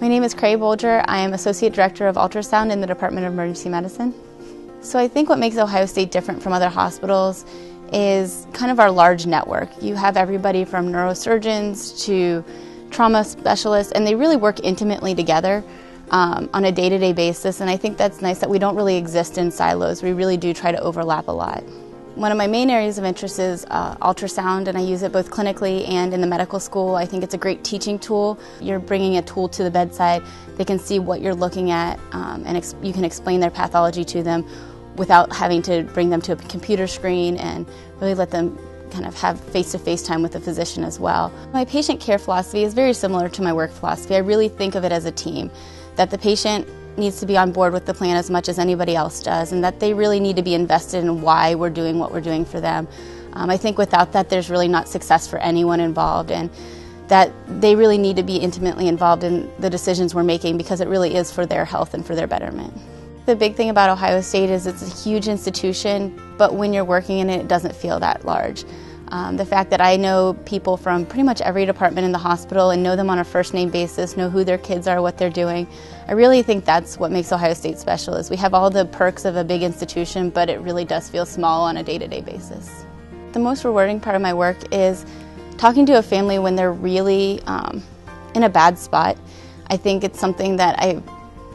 My name is Creagh Boulger. I am Associate Director of Ultrasound in the Department of Emergency Medicine. So I think what makes Ohio State different from other hospitals is kind of our large network. You have everybody from neurosurgeons to trauma specialists, and they really work intimately together um, on a day-to-day basis, and I think that's nice that we don't really exist in silos. We really do try to overlap a lot. One of my main areas of interest is uh, ultrasound, and I use it both clinically and in the medical school. I think it's a great teaching tool. You're bringing a tool to the bedside. They can see what you're looking at, um, and you can explain their pathology to them without having to bring them to a computer screen and really let them kind of have face-to-face time with the physician as well. My patient care philosophy is very similar to my work philosophy. I really think of it as a team, that the patient needs to be on board with the plan as much as anybody else does and that they really need to be invested in why we're doing what we're doing for them. Um, I think without that there's really not success for anyone involved and that they really need to be intimately involved in the decisions we're making because it really is for their health and for their betterment. The big thing about Ohio State is it's a huge institution, but when you're working in it, it doesn't feel that large. Um, the fact that I know people from pretty much every department in the hospital and know them on a first name basis, know who their kids are, what they're doing, I really think that's what makes Ohio State special is we have all the perks of a big institution, but it really does feel small on a day-to-day -day basis. The most rewarding part of my work is talking to a family when they're really um, in a bad spot. I think it's something that I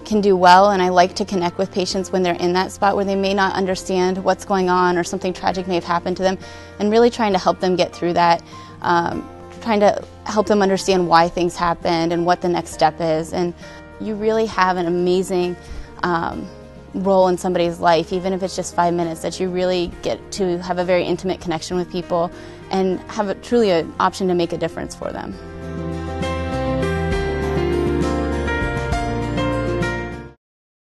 can do well and I like to connect with patients when they're in that spot where they may not understand what's going on or something tragic may have happened to them and really trying to help them get through that. Um, trying to help them understand why things happened and what the next step is. And you really have an amazing um, role in somebody's life, even if it's just five minutes, that you really get to have a very intimate connection with people and have a, truly an option to make a difference for them.